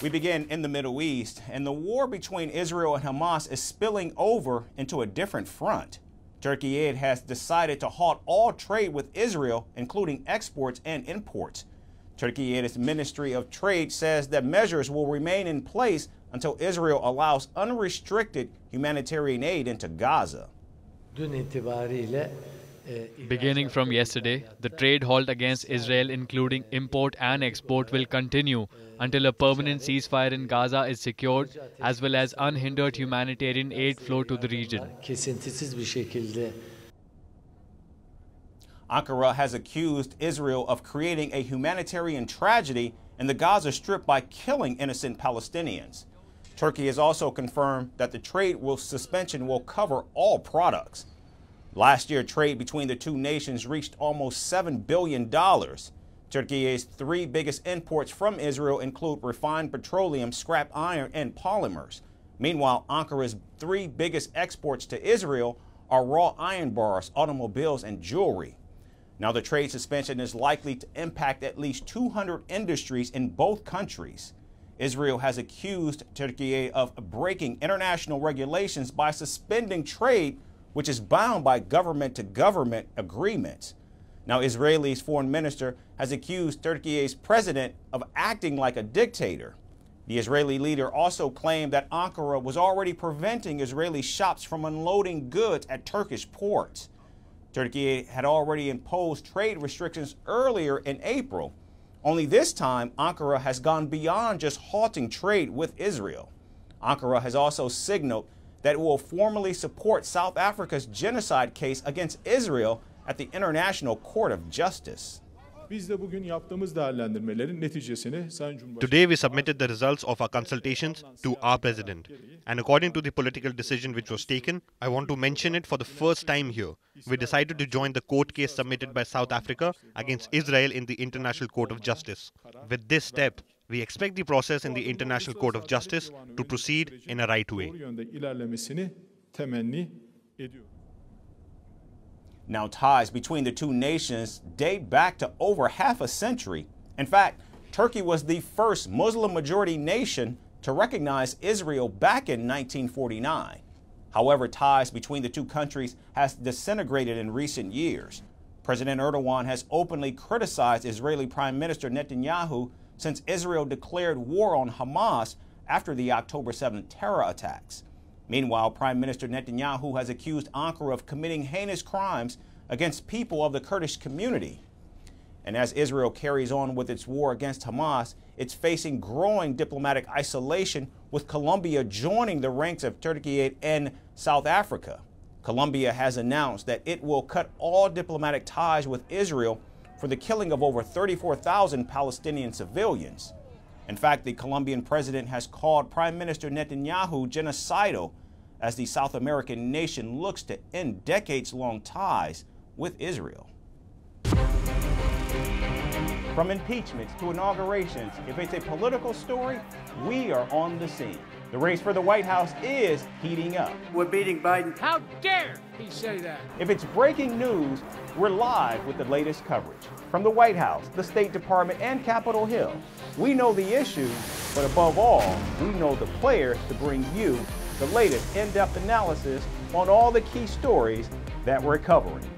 We begin in the Middle East, and the war between Israel and Hamas is spilling over into a different front. Türkiye has decided to halt all trade with Israel, including exports and imports. Türkiye's Ministry of Trade says that measures will remain in place until Israel allows unrestricted humanitarian aid into Gaza. Beginning from yesterday, the trade halt against Israel, including import and export, will continue until a permanent ceasefire in Gaza is secured, as well as unhindered humanitarian aid flow to the region. Ankara has accused Israel of creating a humanitarian tragedy in the Gaza Strip by killing innocent Palestinians. Turkey has also confirmed that the trade will suspension will cover all products. Last year, trade between the two nations reached almost $7 billion. Turkey's three biggest imports from Israel include refined petroleum, scrap iron, and polymers. Meanwhile, Ankara's three biggest exports to Israel are raw iron bars, automobiles, and jewelry. Now, the trade suspension is likely to impact at least 200 industries in both countries. Israel has accused Turkey of breaking international regulations by suspending trade which is bound by government to government agreements. Now, Israel's foreign minister has accused Turkey's president of acting like a dictator. The Israeli leader also claimed that Ankara was already preventing Israeli shops from unloading goods at Turkish ports. Turkey had already imposed trade restrictions earlier in April. Only this time, Ankara has gone beyond just halting trade with Israel. Ankara has also signaled that it will formally support South Africa's genocide case against Israel at the International Court of Justice. Today we submitted the results of our consultations to our president. And according to the political decision which was taken, I want to mention it for the first time here. We decided to join the court case submitted by South Africa against Israel in the International Court of Justice. With this step, we expect the process in the International Court of Justice to proceed in a right way. Now, ties between the two nations date back to over half a century. In fact, Turkey was the first Muslim majority nation to recognize Israel back in 1949. However, ties between the two countries has disintegrated in recent years. President Erdogan has openly criticized Israeli Prime Minister Netanyahu since Israel declared war on Hamas after the October 7 terror attacks. Meanwhile, Prime Minister Netanyahu has accused Ankara of committing heinous crimes against people of the Kurdish community. And as Israel carries on with its war against Hamas, it's facing growing diplomatic isolation with Colombia joining the ranks of Turkey and South Africa. Colombia has announced that it will cut all diplomatic ties with Israel for the killing of over 34,000 Palestinian civilians. In fact, the Colombian president has called Prime Minister Netanyahu genocidal as the South American nation looks to end decades long ties with Israel. From impeachments to inaugurations, if it's a political story, we are on the scene. The race for the White House is heating up. We're beating Biden. How dare he say that? If it's breaking news, we're live with the latest coverage. From the White House, the State Department, and Capitol Hill, we know the issues, but above all, we know the players to bring you the latest in-depth analysis on all the key stories that we're covering.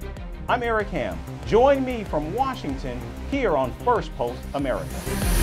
I'm Eric Ham. Join me from Washington here on Firstpost America.